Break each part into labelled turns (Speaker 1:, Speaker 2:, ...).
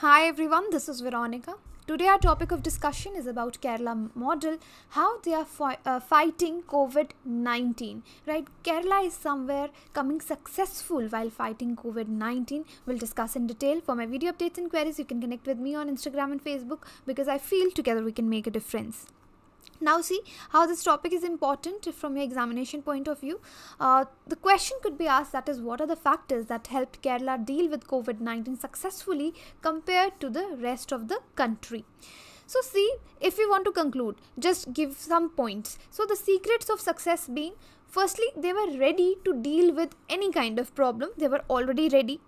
Speaker 1: Hi everyone, this is Veronica. Today our topic of discussion is about Kerala model, how they are fi- uh, fighting COVID-19. Right, Kerala is somewhere coming successful while fighting COVID-19. We'll discuss in detail. For my video updates and queries, you can connect with me on Instagram and Facebook because I feel together we can make a difference now see how this topic is important from your examination point of view. Uh, the question could be asked that is what are the factors that helped kerala deal with covid-19 successfully compared to the rest of the country so see if we want to conclude just give some points. So the secrets of success being firstly they were ready to deal with any kind of problem. They were already ready.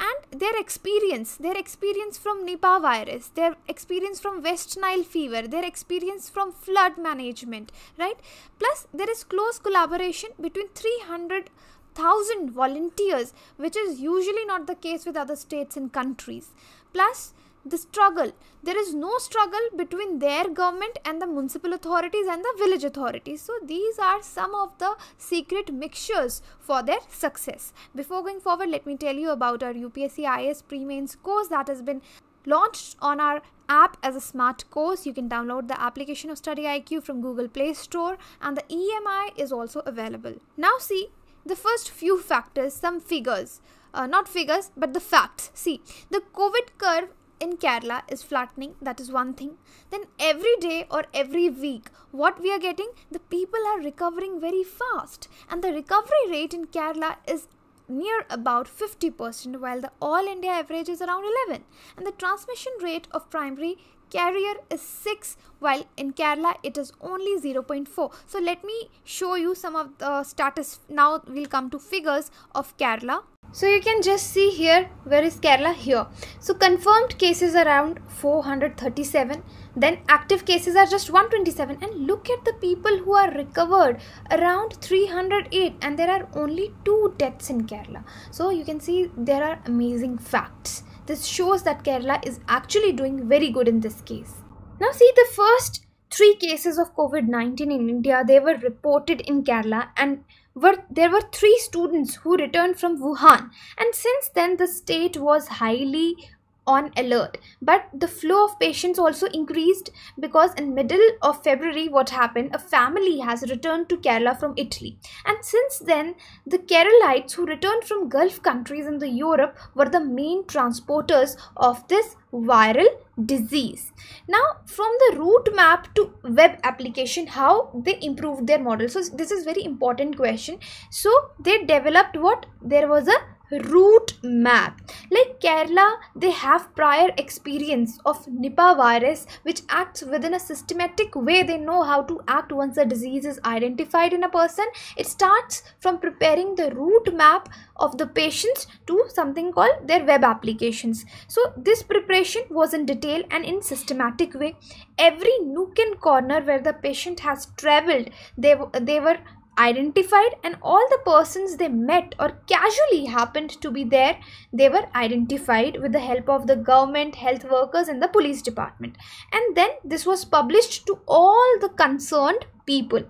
Speaker 1: And their experience their experience from nipah virus their experience from west nile fever their experience from flood management right? Plus there is close collaboration between 300 thousand volunteers which is usually not the case with other states and countries. Plus the struggle. There is no struggle between their government and the municipal authorities and the village authorities. So these are some of the secret mixtures for their success. Before going forward let me tell you about our upsc is pre-mains course that has been launched on our app as a smart course. You can download the application of study iq from google play store and the emi is also available. Now see the first few factors some figures. Uh, not figures but the facts. See the covid curve in Kerala is flattening. That is one thing. Then every day or every week, what we are getting, the people are recovering very fast. And the recovery rate in Kerala is near about 50% while the all India average is around 11 and the transmission rate of primary carrier is 6 while in Kerala it is only 0.4 so let me show you some of the status now we'll come to figures of Kerala so you can just see here where is Kerala here. So confirmed cases around 437 then active cases are just 127 and look at the people who are recovered around 308 and there are only two deaths in Kerala. So you can see there are amazing facts. This shows that Kerala is actually doing very good in this case. Now see the first three cases of COVID-19 in India they were reported in Kerala and were there were three students who returned from Wuhan. And since then the state was highly on alert. But the flow of patients also increased because in middle of february what happened? A family has returned to kerala from italy. And since then the keralites who returned from gulf countries in the europe were the main transporters of this viral disease. Now from the route map to web application how they improved their model. So this is very important question. So they developed what? There was a route map. Like kerala they have prior experience of nipah virus which acts within a systematic way. They know how to act once a disease is identified in a person. It starts from preparing the route map of the patients to something called their web applications. So this preparation was in detail and in systematic way. Every nook and corner where the patient has traveled they, they were identified and all the persons they met or casually happened to be there they were identified with the help of the government health workers and the police department. And then this was published to all the concerned people.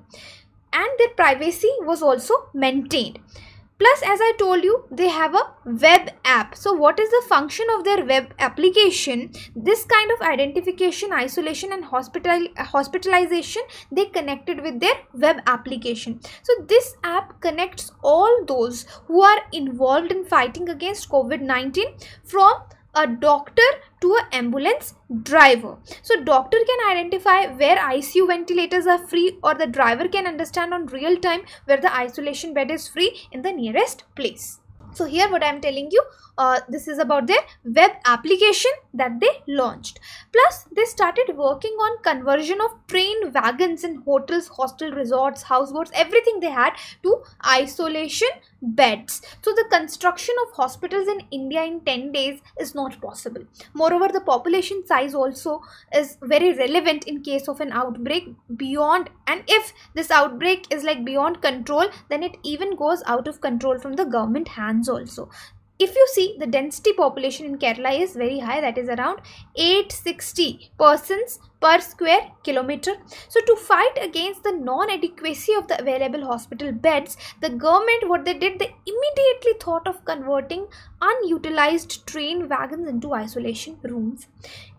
Speaker 1: And their privacy was also maintained Plus, as I told you, they have a web app. So, what is the function of their web application? This kind of identification, isolation, and hospital hospitalization they connected with their web application. So, this app connects all those who are involved in fighting against COVID 19 from a doctor to an ambulance driver. So doctor can identify where ICU ventilators are free or the driver can understand on real time where the isolation bed is free in the nearest place. So here what I am telling you uh, this is about their web application that they launched. Plus, they started working on conversion of train wagons in hotels, hostel resorts, houseboats, everything they had to isolation beds. So, the construction of hospitals in India in 10 days is not possible. Moreover, the population size also is very relevant in case of an outbreak beyond and if this outbreak is like beyond control then it even goes out of control from the government hands also if you see the density population in Kerala is very high that is around 860 persons per square kilometer. So to fight against the non-adequacy of the available hospital beds, the government what they did they immediately thought of converting unutilized train wagons into isolation rooms.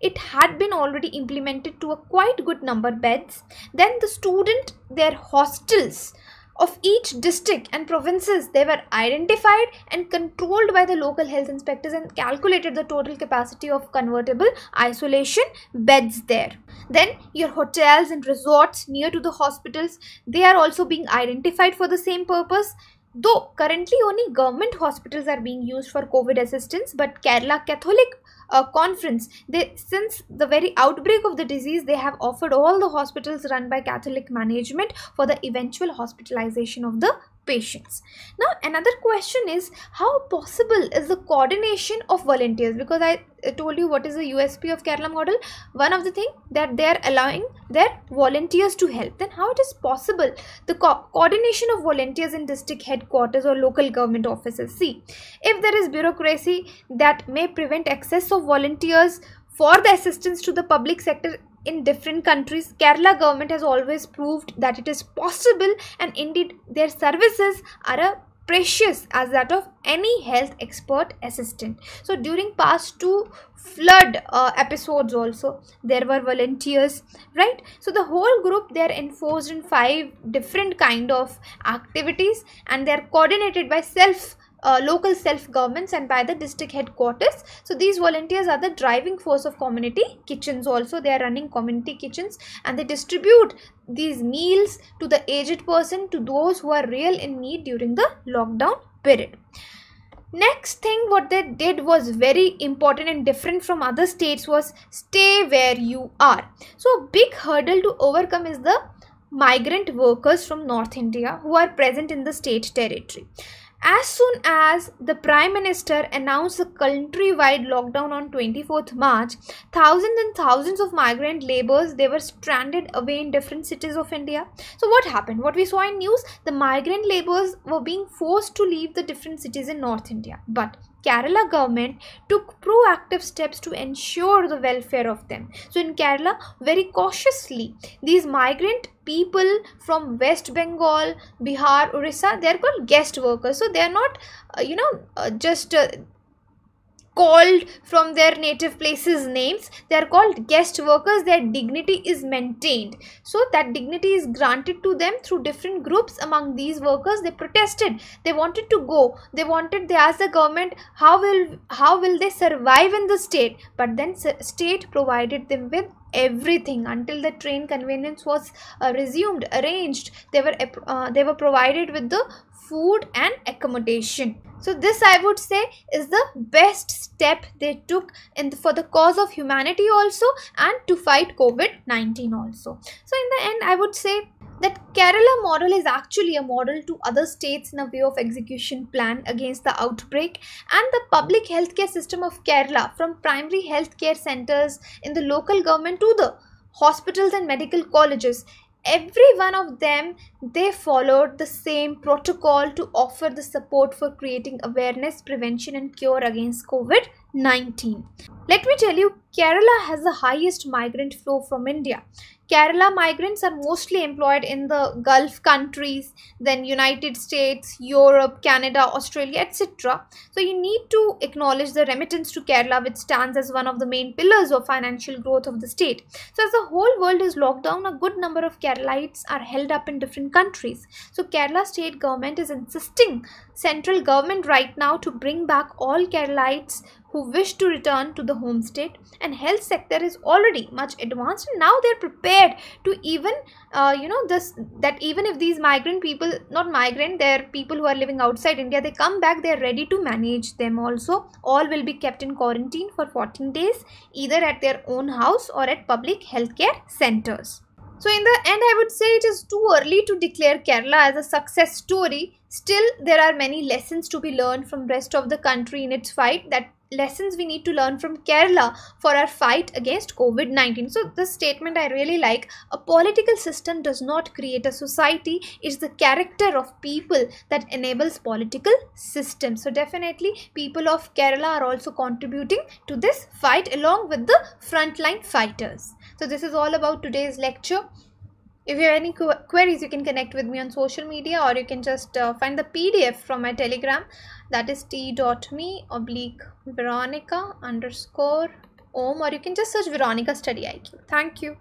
Speaker 1: It had been already implemented to a quite good number beds. Then the student their hostels of each district and provinces they were identified and controlled by the local health inspectors and calculated the total capacity of convertible isolation beds there. Then your hotels and resorts near to the hospitals they are also being identified for the same purpose though currently only government hospitals are being used for covid assistance but kerala catholic uh, conference they since the very outbreak of the disease they have offered all the hospitals run by catholic management for the eventual hospitalization of the patients. Now another question is how possible is the coordination of volunteers because I uh, told you what is the USP of Kerala model. One of the thing that they are allowing their volunteers to help. Then how it is possible the co coordination of volunteers in district headquarters or local government offices. See if there is bureaucracy that may prevent access of volunteers for the assistance to the public sector in different countries. Kerala government has always proved that it is possible and indeed their services are a precious as that of any health expert assistant. So during past two flood uh, episodes also there were volunteers right? So the whole group they are enforced in five different kind of activities and they are coordinated by self uh, local self governments and by the district headquarters. So these volunteers are the driving force of community kitchens also. They are running community kitchens and they distribute these meals to the aged person to those who are real in need during the lockdown period. Next thing what they did was very important and different from other states was stay where you are. So a big hurdle to overcome is the migrant workers from north india who are present in the state territory as soon as the Prime Minister announced a countrywide lockdown on 24th March, thousands and thousands of migrant laborers they were stranded away in different cities of India. So what happened? What we saw in news, the migrant laborers were being forced to leave the different cities in North India. But Kerala government took proactive steps to ensure the welfare of them. So in Kerala, very cautiously, these migrant people from West Bengal, Bihar, Orissa, they are called guest workers. So they are not, uh, you know, uh, just uh, called from their native places names. They are called guest workers. Their dignity is maintained. So that dignity is granted to them through different groups among these workers. They protested. They wanted to go. They wanted they asked the government how will how will they survive in the state? But then state provided them with everything until the train convenience was uh, resumed arranged. They were uh, they were provided with the food and accommodation so this i would say is the best step they took in the, for the cause of humanity also and to fight covid-19 also. So in the end i would say that Kerala model is actually a model to other states in a way of execution plan against the outbreak and the public healthcare system of Kerala from primary healthcare centers in the local government to the hospitals and medical colleges every one of them they followed the same protocol to offer the support for creating awareness prevention and cure against covid-19 let me tell you kerala has the highest migrant flow from india Kerala migrants are mostly employed in the Gulf countries, then United States, Europe, Canada, Australia, etc. So you need to acknowledge the remittance to Kerala which stands as one of the main pillars of financial growth of the state. So as the whole world is locked down, a good number of Keralites are held up in different countries. So Kerala state government is insisting central government right now to bring back all Keralites who wish to return to the home state and health sector is already much advanced and now they're prepared to even uh, you know this that even if these migrant people not migrant they're people who are living outside india they come back they're ready to manage them also all will be kept in quarantine for 14 days either at their own house or at public healthcare centers so in the end, I would say it is too early to declare Kerala as a success story. Still, there are many lessons to be learned from rest of the country in its fight that lessons we need to learn from Kerala for our fight against COVID 19. So, this statement I really like. A political system does not create a society, it's the character of people that enables political system. So, definitely, people of Kerala are also contributing to this fight along with the frontline fighters. So, this is all about today's lecture. If you have any qu queries, you can connect with me on social media or you can just uh, find the PDF from my telegram that is t.me oblique Veronica underscore Om or you can just search Veronica Study IQ. Thank you.